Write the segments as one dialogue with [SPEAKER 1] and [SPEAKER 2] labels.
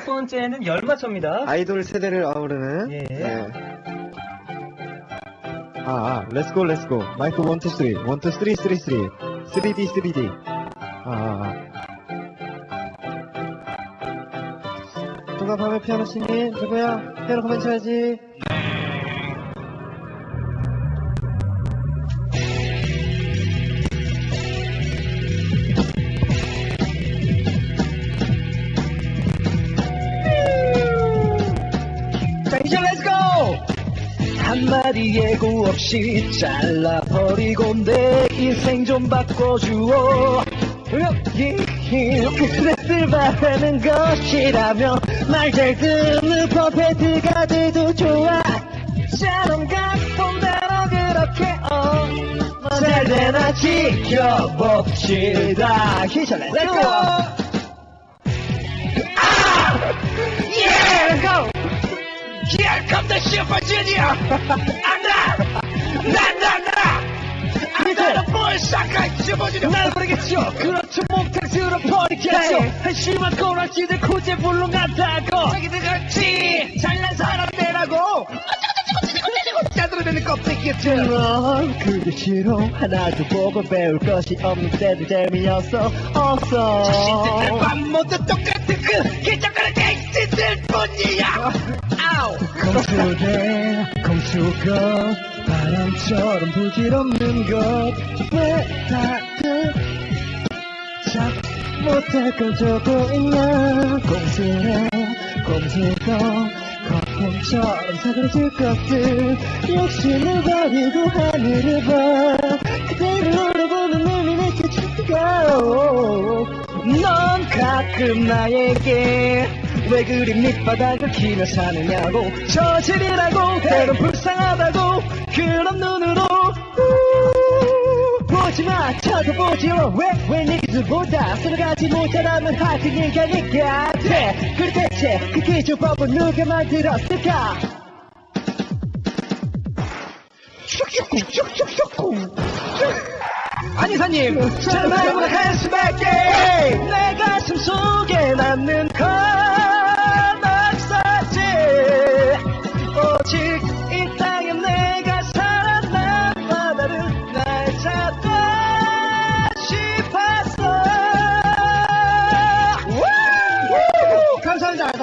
[SPEAKER 1] 첫 번째는 열맞춰입니다.
[SPEAKER 2] 아이돌 세대를 아우르는.
[SPEAKER 1] 예.
[SPEAKER 2] 네. 아, 아, let's go, let's go. 마이크 1, 2, 3. 1, 2, 3, 3, 3. 3D, 3D. 아, 아, 아. 누가 밤에 피아노 치니? 누구야? 피아노 그만 쳐야지.
[SPEAKER 3] 자, 이제 렛츠고! 한 마디 예고 없이 잘라버리고 내 인생 좀 바꿔주어. 예, 스트레스를 바라는 것이라면 말 잘 듣는 퍼펙트가 돼도 좋아. 처럼 같은 대로 그렇게 어. 잘 되나 지켜봅시다. 히셔 렛츠고! Here come the Super Junior! 안다! 난다, 나! 안다는 뭘 주니어! 날 버리겠죠! 그렇죠, 목탁스러 버리겠죠! 한심한 꼬라지들 코제 불러 간다고! 자기들 같이 잘난 사람들하고! 짜들어대는 껍데기겠죠! 넌 그게 싫어 하나도 보고 배울 것이 없는데도 재미없어 없어 자신들은 밥 먹듯 똑같은 그 기적거리는 갱스들 뿐이야 검수대 검수가 바람처럼 부질없는 것왜 다들 잘 못할 걸 저고 있나? 공수해 공수가 거품처럼 사그러질 것들. 욕심을 버리고 하늘을 봐. 그대를 오려보는 눈이 내게 죽고 넌 가끔 나에게 왜 그리 밑바닥을 키며 사느냐고. 저질이라고 때론 불쌍하다고. 그런 눈으로 우, 보지마. 쳐다보지마 왜왜 니즈보다. 서로가지 못하다면 하여튼 인간이가 돼 그리 대체 그 기초법은 누가 만들었을까? 슉슉슉슉슉슉. 안 이사님 잘말보다. 할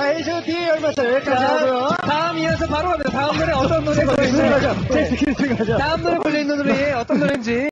[SPEAKER 3] 감사합니다 다이저티 얼마씩 감사하고요. 다음 이어서 바로 갑니다. 다음 노래 어떤 노래 걸려 있는 거죠? 다음 노래 걸려 있는 노래 어떤 노래인지